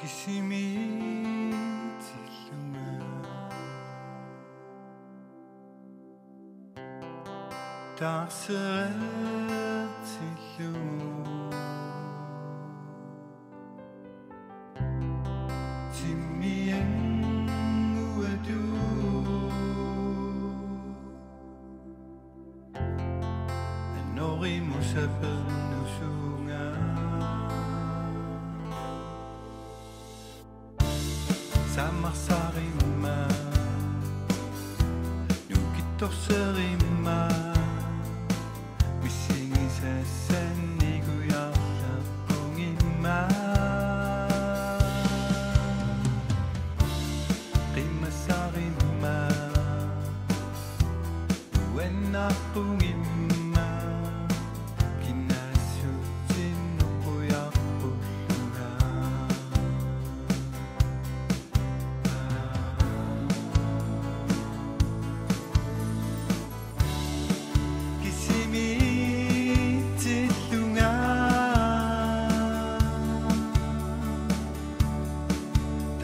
гисимит хэлмэ тасэт хэлмэ Nori musafir nusunga Samarsarimma Nukitorserima Misingisesen Niguyallapungima Rimasarima Nuenapungima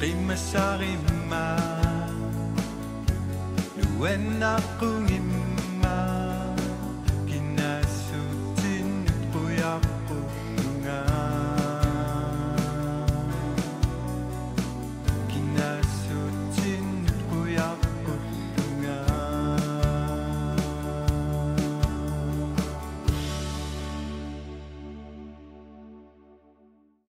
قمسارما نوين قنما